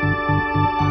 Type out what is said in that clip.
Música